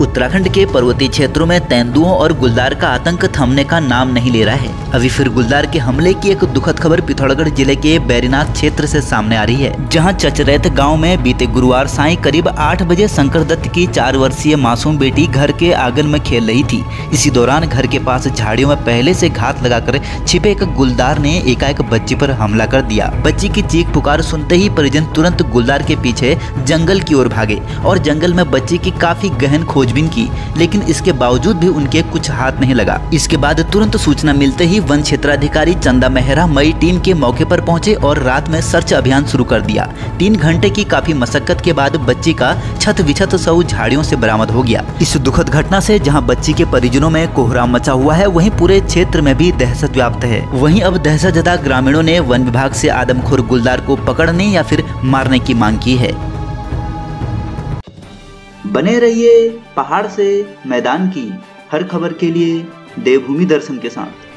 उत्तराखंड के पर्वतीय क्षेत्रों में तेंदुओं और गुलदार का आतंक थमने का नाम नहीं ले रहा है। अभी फिर गुलदार के हमले की एक दुखद खबर पिथौरागढ़ ज़िले के बैरीनाथ क्षेत्र से सामने आ रही है, जहाँ चचरैत गाँव में बीते गुरुवार साय करीब आठ बजे शंकर दत्त की चार वर्षीय मासूम बेटी घर के आँगन में खेल रही थी। इसी दौरान घर के पास झाड़ियों में पहले से घात लगाकर छिपे एक गुलदार ने एकाएक बच्ची पर हमला कर दिया। बच्ची की चीख पुकार सुनते ही परिजन तुरंत गुलदार के पीछे जंगल की ओर भागे और जंगल में बच्ची की काफ़ी गहन खोजबीन की, लेकिन इसके बावजूद भी उनके कुछ हाथ नहीं लगा। इसके बाद तुरंत सूचना मिलते ही वन क्षेत्राधिकारी चंदा मेहरा मई टीम के मौके पर पहुँचे और रात में सर्च अभियान शुरू कर दिया। तीन घंटे की काफ़ी मशक्कत के बाद बच्ची का छत विछत सऊ झाड़ियों से बरामद हो गया। इस दुखद घटना से जहाँ बच्ची के परिजनों में कोहराम मचा हुआ है, वहीं पूरे क्षेत्र में भी दहशत व्याप्त है। वहीं अब दहशत ग्रामीणों ने वन विभाग से आदमखोर गुलदार को पकड़ने या फिर मारने की मांग की है। बने रहिए पहाड़ से मैदान की हर खबर के लिए देवभूमि दर्शन के साथ।